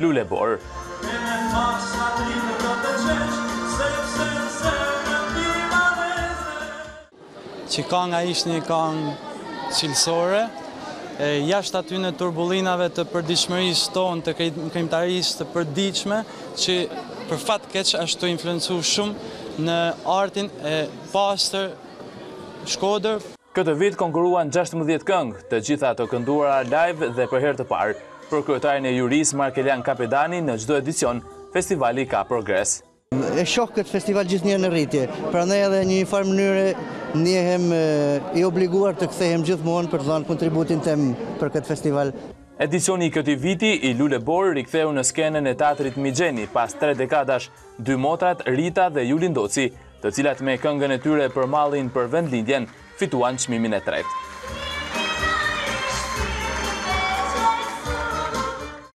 Lule borë, që kanga ishtë një kangë cilësore, jashtë atyne turbullinave të përditshmërisë tonë të krijimtarisë të përditshme, që për fat të keq asht tu influencu shumë në artin e pastër Shkodër. Këtë vit konkurruan gjashtëmbëdhjetë këngë, të gjitha të kënduara live dhe për herë të parë. Për kryetarin e jurisë, Markelian Kapedani, në çdo edicion, festivali ka progres. E shoh këtë festival gjithnjë në rritje, pranaj edhe në një farë mënyre njehem i obliguar të kthehem gjithmonë për të dhanë kontributin tem për këtë festival. Edicioni i këtij viti, i Lule Borë, riktheu në skenën e Teatrit Migjeni, pas tre dekadash, Dy motrat Rita dhe Juli Ndoci, të cilat me këngën e tyre për mallin për vendlindjen, fituan çmimin e tretë.